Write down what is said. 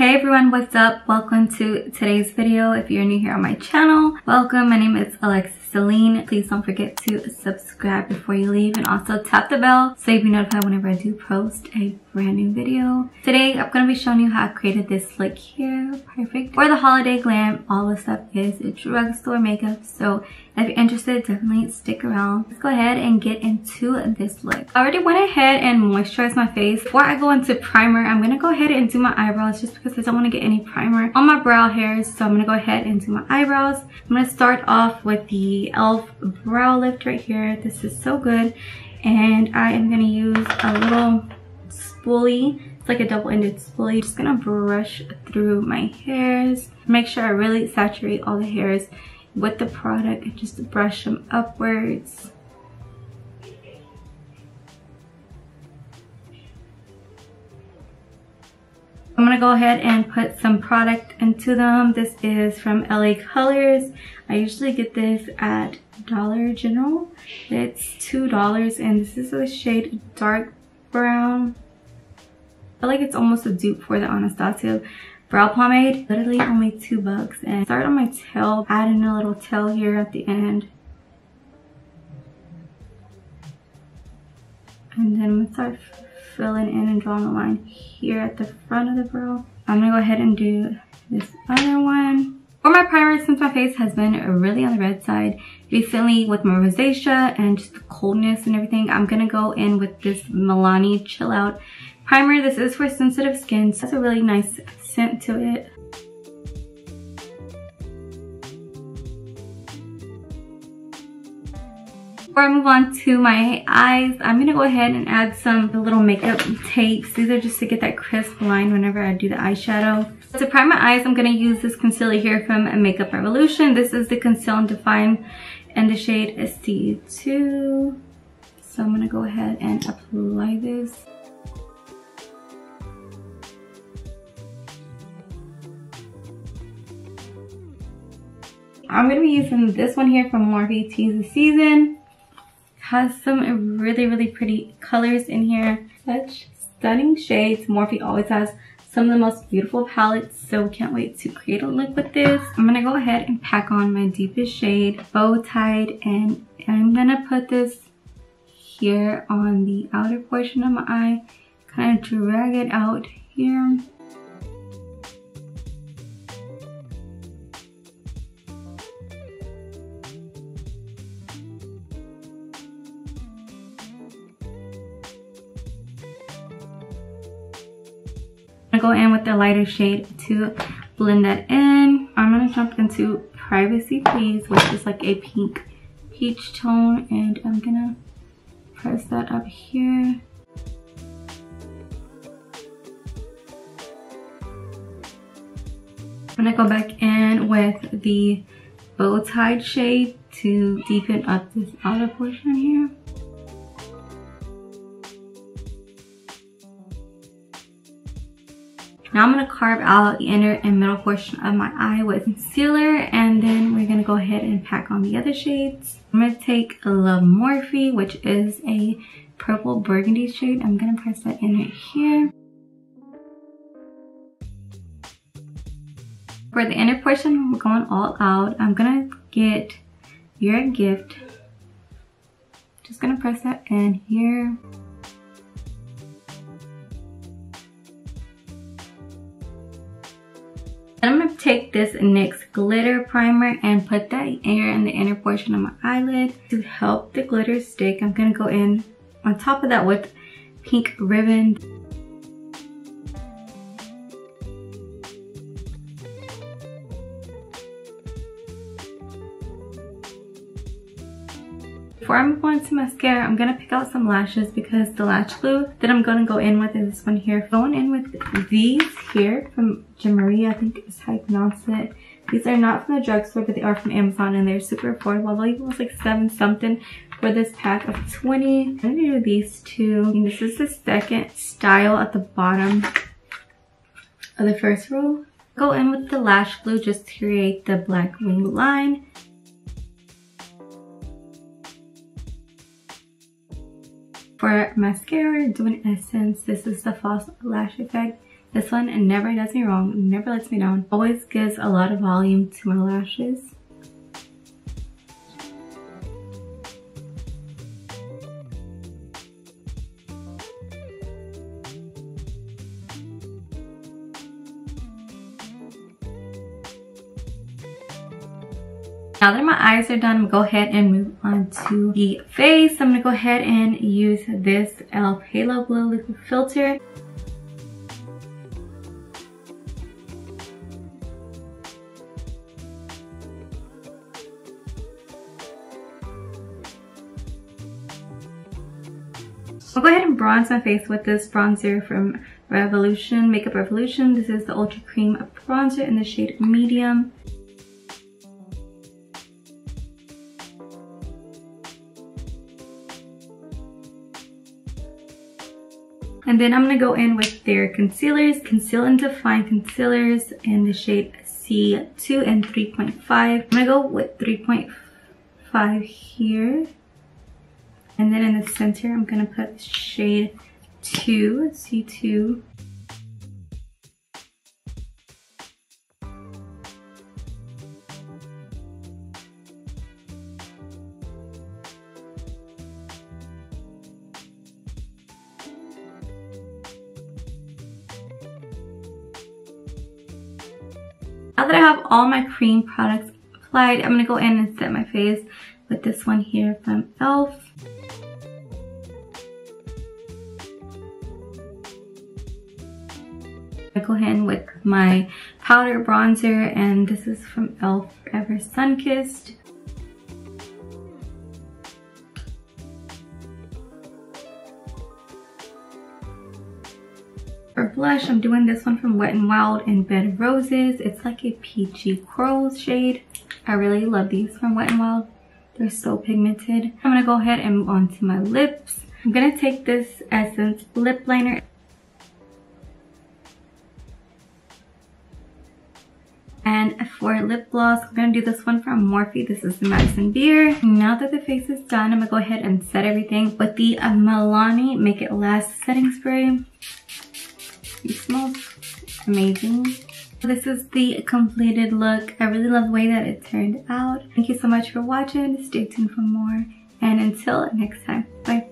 Hey everyone, what's up? Welcome to today's video. If you're new here on my channel, welcome. My name is Alexis Seline. Please don't forget to subscribe before you leave and also tap the bell so you'll be notified whenever I do post a brand new video. Today, I'm going to be showing you how I created this look here. Perfect. For the holiday glam, all the stuff is drugstore makeup. So if you're interested, definitely stick around. Let's go ahead and get into this look. I already went ahead and moisturized my face. Before I go into primer, I'm going to go ahead and do my eyebrows just because I don't want to get any primer on my brow hairs. So I'm going to go ahead and do my eyebrows. I'm going to start off with the e.l.f. brow lift right here. This is so good. And I am going to use a little spoolie. It's like a double-ended spoolie. Just going to brush through my hairs. Make sure I really saturate all the hairs with the product and just brush them upwards. I'm gonna go ahead and put some product into them. This is from LA Colors. I usually get this at Dollar General. It's $2 and this is a shade dark brown. I feel like it's almost a dupe for the Anastasia brow pomade. Literally only two bucks. And start on my tail, add in a little tail here at the end. And then I'm gonna start filling in and drawing a line here at the front of the brow. I'm gonna go ahead and do this other one. For my primer, since my face has been really on the red side recently with my rosacea and just the coldness and everything, I'm gonna go in with this Milani Chill Out primer. This is for sensitive skin, so it's a really nice scent to it. Before I move on to my eyes, I'm gonna go ahead and add some little makeup tapes. These are just to get that crisp line whenever I do the eyeshadow. To prime my eyes, I'm to use this concealer here from Makeup Revolution. This is the Conceal and Define in the shade is C2. So I'm to go ahead and apply this. I'm to be using this one here from Morphe Tease the Season. Has some really, really pretty colors in here. Such stunning shades. Morphe always has some of the most beautiful palettes so can't wait to create a look with this. I'm gonna go ahead and pack on my deepest shade bow tied and i'm gonna put this here on the outer portion of my eye kind of drag it out here I'm gonna go in with the lighter shade to blend that in. I'm gonna jump into Privacy Please, which is like a pink peach tone, and I'm gonna press that up here. I'm gonna go back in with the bow tied shade to deepen up this outer portion here. Now I'm going to carve out the inner and middle portion of my eye with concealer and then we're going to go ahead and pack on the other shades. I'm going to take Love Morphe, which is a purple burgundy shade. I'm going to press that in right here. For the inner portion, we're going all out. I'm to get Your Gift. Just to press that in here. This NYX glitter primer and put that here in the inner portion of my eyelid to help the glitter stick. I'm to go in on top of that with pink ribbon. Before I move on to mascara, I'm going to pick out some lashes because the lash glue that I'm going to go in with is this one here. Going in with these here from Jamaria, I think is how you pronounce it. These are not from the drugstore, but they are from Amazon and they're super affordable. I believe it was like seven something for this pack of 20. I'm gonna do these two. And this is the second style at the bottom of the first row. Go in with the lash glue just to create the black wing line. For mascara, doing Essence. This is the False Lash Effect. This one never does me wrong, never lets me down. Always gives a lot of volume to my lashes. Now that my eyes are done, I'm gonna go ahead and move on to the face. I'm gonna go ahead and use this e.l.f. Halo Glow Liquid Filter. I'll go ahead and bronze my face with this bronzer from Revolution, Makeup Revolution. This is the Ultra Cream Bronzer in the shade Medium. And then I'm to go in with their concealers, Conceal and Define Concealers in the shade C2 and 3.5. I'm to go with 3.5 here. And then in the center, I'm to put shade 2, C2. Now that I have all my cream products applied, I'm to go in and set my face with this one here from e.l.f. I go in with my powder bronzer and this is from e.l.f. Forever Sunkissed. Blush, I'm doing this one from Wet n Wild in Bed Roses. It's like a peachy coral shade. I really love these from Wet n Wild. They're so pigmented. I'm gonna go ahead and move on to my lips. I'm gonna take this Essence lip liner And for lip gloss, I'm to do this one from Morphe. This is the Madison Beer. Now that the face is done, I'm to go ahead and set everything with the Milani Make It Last setting spray. It smells amazing. This is the completed look. I really love the way that it turned out. Thank you so much for watching. Stay tuned for more. And until next time, bye.